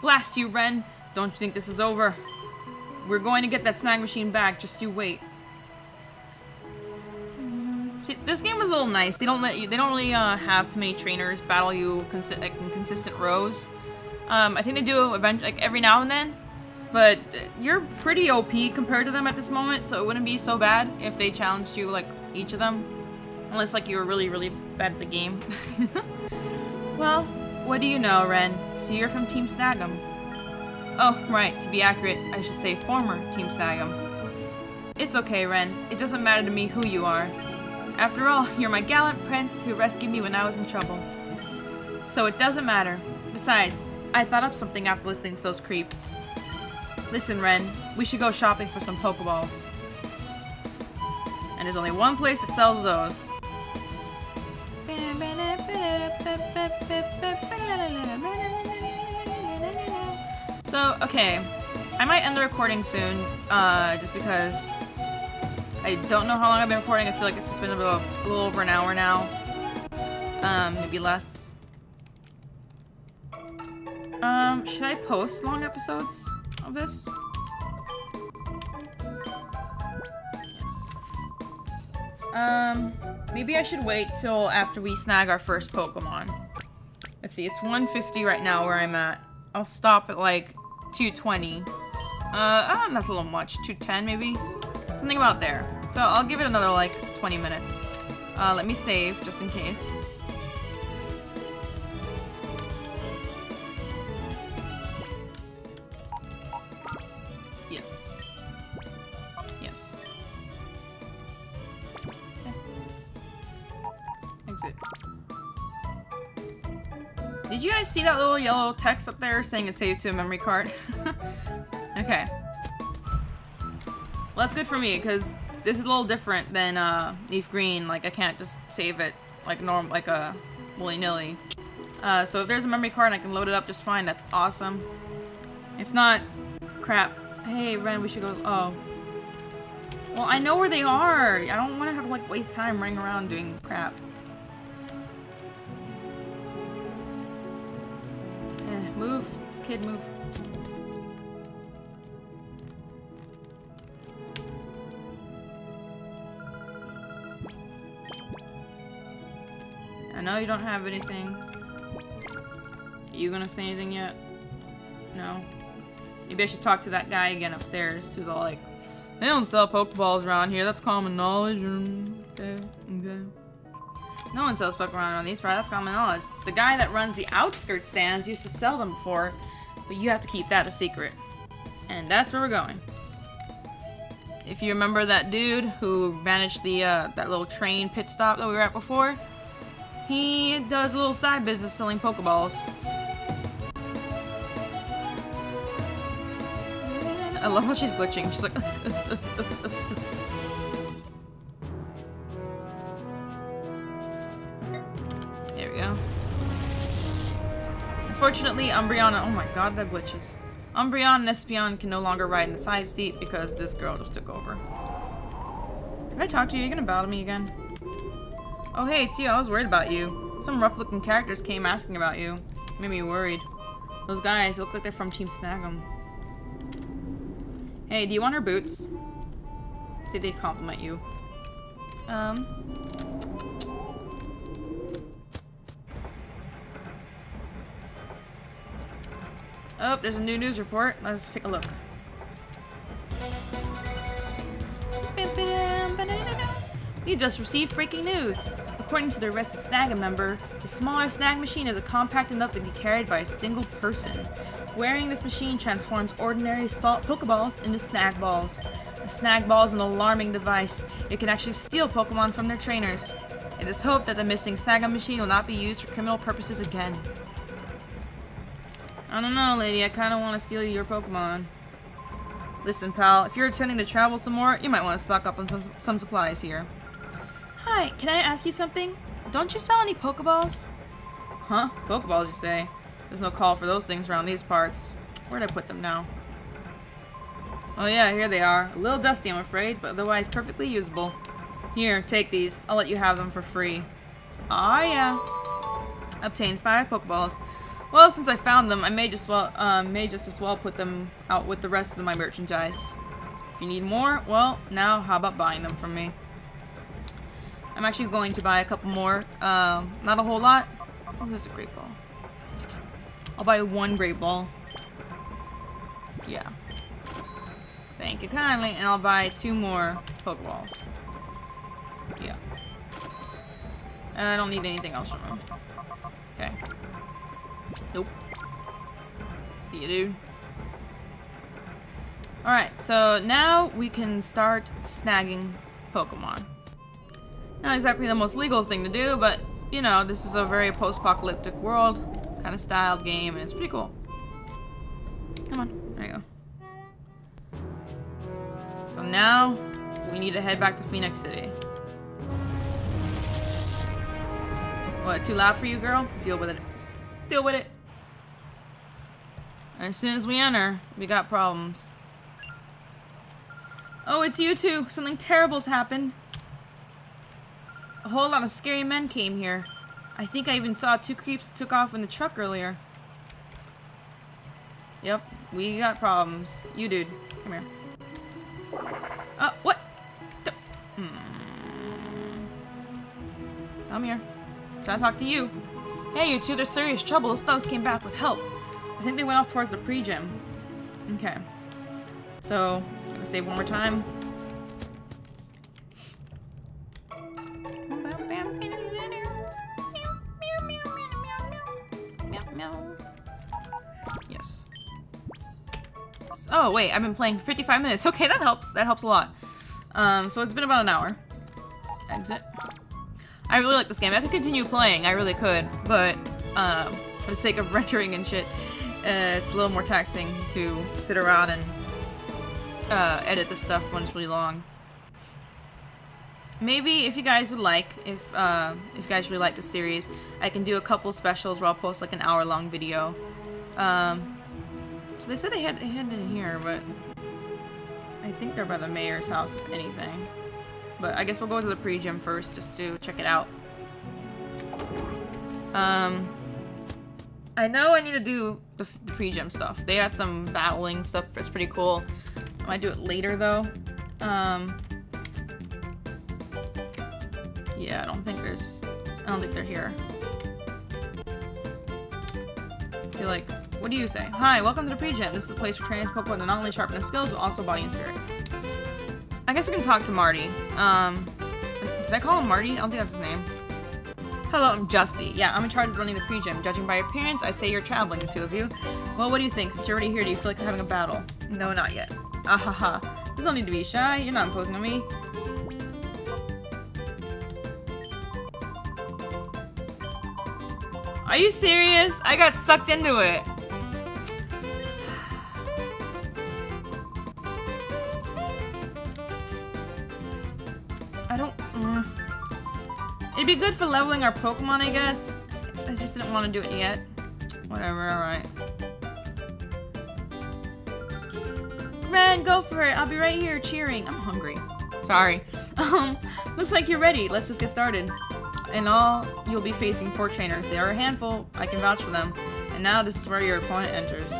Blast you, Ren! Don't you think this is over? We're going to get that snag machine back, just you wait. See, this game is a little nice. They don't let you, they don't really uh, have too many trainers battle you consi like, in consistent rows. Um, I think they do like every now and then, but you're pretty OP compared to them at this moment, so it wouldn't be so bad if they challenged you like each of them, unless like you were really really bad at the game. well, what do you know, Ren? So you're from Team Snag'em. Oh, right, to be accurate, I should say former Team Snag'em. It's okay, Ren. It doesn't matter to me who you are. After all, you're my gallant prince who rescued me when I was in trouble. So it doesn't matter. Besides, I thought up something after listening to those creeps. Listen, Ren, we should go shopping for some Pokeballs. And there's only one place that sells those. So, okay. I might end the recording soon, uh, just because I don't know how long I've been recording. I feel like it's been a little, a little over an hour now. Um, maybe less. Um, should I post long episodes of this? Um, maybe I should wait till after we snag our first Pokemon. Let's see, it's 150 right now where I'm at. I'll stop at like 220. Uh, that's a little much. 210 maybe? Something about there. So I'll give it another like 20 minutes. Uh, let me save just in case. Did you guys see that little yellow text up there saying it's saved to a memory card? okay. Well, that's good for me, because this is a little different than uh, Leaf Green. Like, I can't just save it like norm, like a uh, willy-nilly. Uh, so if there's a memory card and I can load it up just fine, that's awesome. If not, crap. Hey, Ren, we should go- oh. Well, I know where they are! I don't want to have like, waste time running around doing crap. Move, kid, move. I know you don't have anything. Are you gonna say anything yet? No? Maybe I should talk to that guy again upstairs who's all like, they don't sell Pokeballs around here, that's common knowledge. Mm, okay, okay. No one sells Pokemon around these parts, that's common knowledge. The guy that runs the outskirts stands used to sell them before, but you have to keep that a secret. And that's where we're going. If you remember that dude who managed the uh, that little train pit stop that we were at before, he does a little side business selling Pokeballs. I love how she's glitching. She's like, Unfortunately, Umbreon- oh my god, that glitches. Umbreon and Espeon can no longer ride in the side seat because this girl just took over. If I talk to you, you're gonna bow to me again? Oh hey, you, I was worried about you. Some rough looking characters came asking about you. Made me worried. Those guys look like they're from Team Snag'em. Hey, do you want her boots? Did they compliment you? Um, Oh, there's a new news report. Let's take a look. We just received breaking news. According to the arrested Snag'em member, the smaller snag machine is a compact enough to be carried by a single person. Wearing this machine transforms ordinary Pokeballs into snag balls. A snag ball is an alarming device. It can actually steal Pokemon from their trainers. It is hoped that the missing Snag'em machine will not be used for criminal purposes again. I don't know, lady. I kind of want to steal your Pokemon. Listen, pal, if you're intending to travel some more, you might want to stock up on some, some supplies here. Hi, can I ask you something? Don't you sell any Pokeballs? Huh? Pokeballs, you say? There's no call for those things around these parts. Where'd I put them now? Oh yeah, here they are. A little dusty, I'm afraid, but otherwise perfectly usable. Here, take these. I'll let you have them for free. Ah, yeah. Obtain five Pokeballs. Well, since I found them, I may just well um, may just as well put them out with the rest of my merchandise. If you need more, well, now how about buying them from me? I'm actually going to buy a couple more. Um, not a whole lot. Oh, there's a great ball. I'll buy one great ball. Yeah. Thank you kindly, and I'll buy two more Pokeballs. Yeah. And I don't need anything else from him. Okay. Nope. See you, dude. Alright, so now we can start snagging Pokemon. Not exactly the most legal thing to do, but, you know, this is a very post-apocalyptic world kind of styled game, and it's pretty cool. Come on, there you go. So now, we need to head back to Phenac City. What, too loud for you, girl? Deal with it. Deal with it. And as soon as we enter, we got problems. Oh, it's you two. Something terrible's happened. A whole lot of scary men came here. I think I even saw two creeps took off in the truck earlier. Yep, we got problems. You dude, come here. Uh, what? Hmm. Come here. Trying to talk to you. Hey, you two, there's serious trouble. Those thugs came back with help. I think they went off towards the pre-gym. Okay. So, gonna save one more time. Yes. Oh, wait, I've been playing 55 minutes. Okay, that helps. That helps a lot. Um, so it's been about an hour. Exit. I really like this game. I could continue playing. I really could. But, um, for the sake of rendering and shit, uh, it's a little more taxing to sit around and uh, edit the stuff when it's really long. Maybe if you guys would like, if uh, if you guys really like the series, I can do a couple specials where I'll post like an hour long video. Um, so they said they had, they had in here, but I think they're by the mayor's house, if anything. But I guess we'll go to the pre-gym first just to check it out. Um, I know I need to do the, the pre-gym stuff. They had some battling stuff that's pretty cool. I might do it later though. Um, yeah, I don't think there's... I don't think they're here. Feel like... What do you say? Hi, welcome to the pre-gym. This is a place for training Pokemon to not only sharpen their skills, but also body and spirit. I guess we can talk to Marty. Um, did I call him Marty? I don't think that's his name. Hello, I'm Justy. Yeah, I'm in charge of running the pre-gym. Judging by your appearance, I say you're traveling, the two of you. Well, what do you think? Since you're already here, do you feel like you're having a battle? No, not yet. Ahaha. There's no need to be shy. You're not imposing on me. Are you serious? I got sucked into it. It'd be good for leveling our Pokemon, I guess. I just didn't want to do it yet. Whatever, alright. Ren, go for it. I'll be right here cheering. I'm hungry. Sorry. Um, looks like you're ready. Let's just get started. In all, you'll be facing four trainers. They are a handful. I can vouch for them. And now this is where your opponent enters.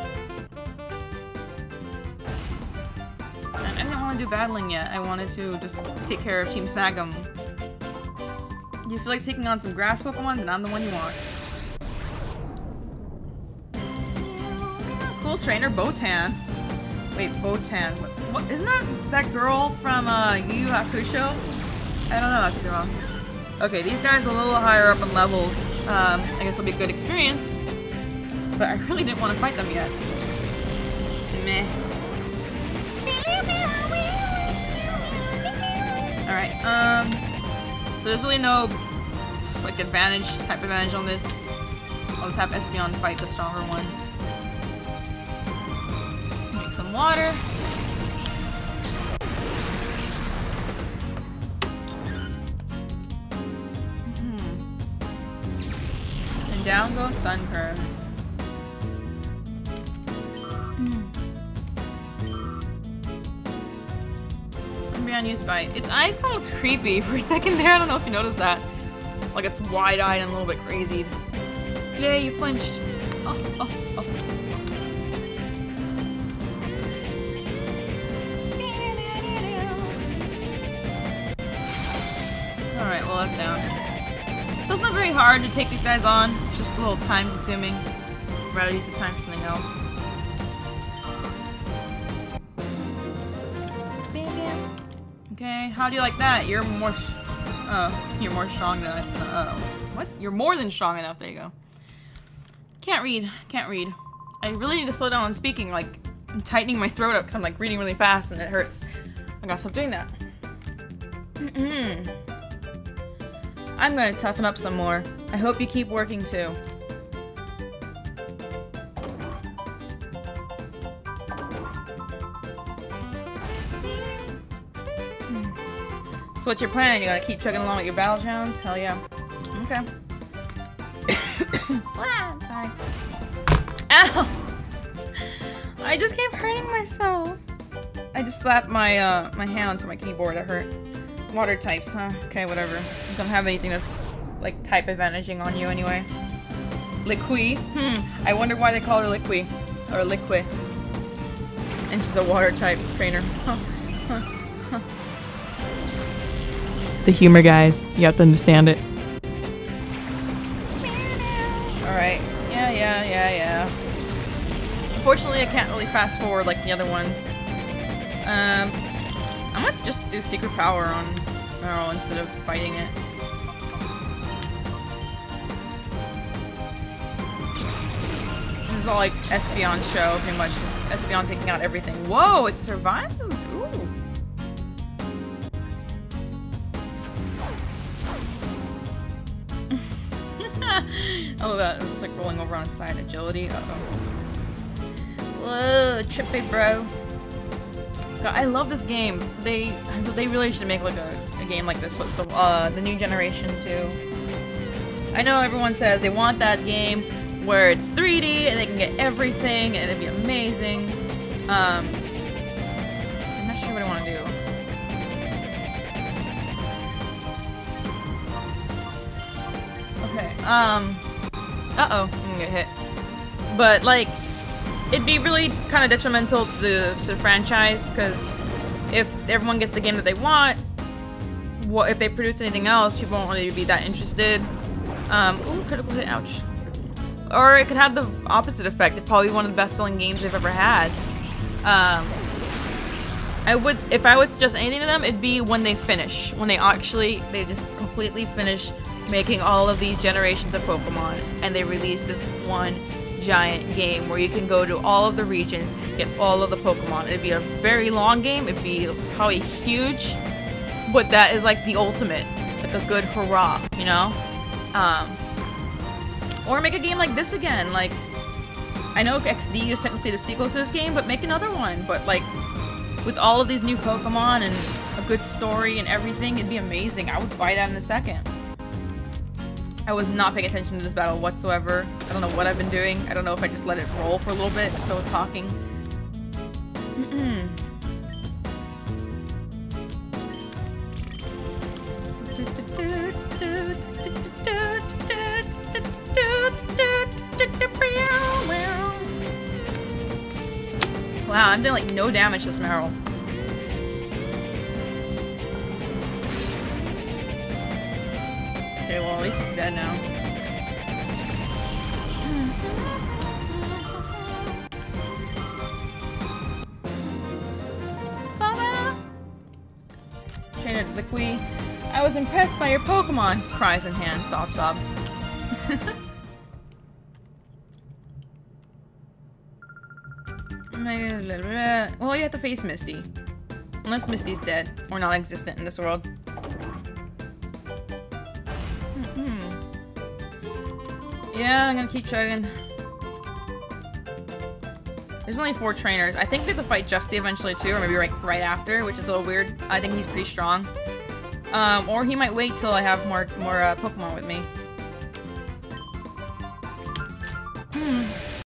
And I didn't want to do battling yet. I wanted to just take care of Team Snag'em. You feel like taking on some grass Pokemon? Then I'm the one you want. Cool trainer, Botan. Wait, Botan. What, what? Isn't that that girl from uh, Yu Yu Hakusho? I don't know. I could be wrong. Okay, these guys are a little higher up in levels. Um, I guess it'll be a good experience. But I really didn't want to fight them yet. Meh. Alright, um... So there's really no, like, advantage, type advantage on this. I'll just have Espeon fight the stronger one. Drink some water. Hmm. And down goes Sunkern. Umbreon used bite. Its eyes kind of creepy for a second there. I don't know if you noticed that. Like it's wide-eyed and a little bit crazy. Yay, you flinched. Oh, oh, oh. Alright, well that's down. So it's not very hard to take these guys on, it's just a little time consuming. I'd rather use the time for something else. Okay, how do you like that? You're more, uh, you're more strong than I, uh, what? You're more than strong enough, there you go. Can't read, can't read. I really need to slow down on speaking, like, I'm tightening my throat up because I'm like reading really fast and it hurts. I gotta stop doing that. I'm gonna toughen up some more. I hope you keep working too. So what's your plan? You gotta keep chugging along with your battle challenge? Hell yeah. Okay. ah, sorry. Ow! I just keep hurting myself. I just slapped my uh my hand onto my keyboard. It hurt. Water types, huh? Okay, whatever. You Don't have anything that's like type advantaging on you anyway. Liqui. Hmm. I wonder why they call her Liqui or Liqui. And she's a water type trainer. the humor, guys. You have to understand it. Alright. Yeah, yeah, yeah, yeah. Unfortunately, I can't really fast forward like the other ones. Um, I might just do Secret Power on Marill instead of fighting it. This is all like Espeon show, pretty much. Just Espeon taking out everything. Whoa, it survived! Oh, that was just like rolling over on its side. Agility. Uh oh. Whoa, trippy, bro. God, I love this game. They they really should make like a, a game like this with the uh, the new generation too. I know everyone says they want that game where it's 3D and they can get everything and it'd be amazing. Um, I'm not sure what I want to do. Okay. Um. Uh oh, I'm gonna get hit. But like, it'd be really kind of detrimental to the to the franchise because if everyone gets the game that they want, what if they produce anything else, people won't really be that interested. Um, ooh, critical hit, ouch. Or it could have the opposite effect. It's probably one of the best-selling games they've ever had. Um, I would, if I would suggest anything to them, it'd be when they finish. When they actually, they just completely finish making all of these generations of Pokemon, and they release this one giant game where you can go to all of the regions, get all of the Pokemon. It'd be a very long game, it'd be probably huge, but that is like the ultimate, like a good hurrah, you know? Um, or make a game like this again, like, I know XD is technically the sequel to this game, but make another one, but like, with all of these new Pokemon and a good story and everything, it'd be amazing. I would buy that in a second. I was not paying attention to this battle whatsoever. I don't know what I've been doing. I don't know if I just let it roll for a little bit so I was talking. I'm doing like no damage to Smeargle. Okay, well at least it's dead now. Trainer Liqui, I was impressed by your Pokemon, cries in hand, sob sob. well, you have to face Misty. Unless Misty's dead, or non-existent in this world. Yeah, I'm gonna keep chugging. There's only four trainers. I think we have to fight Justy eventually too, or maybe right right after, which is a little weird. I think he's pretty strong. Um, or he might wait till I have more more uh, Pokemon with me.